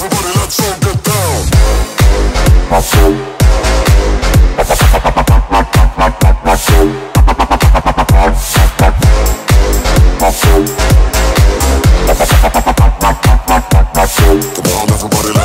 Everybody, let's all get down. My soul. My soul. My soul. Come on, everybody.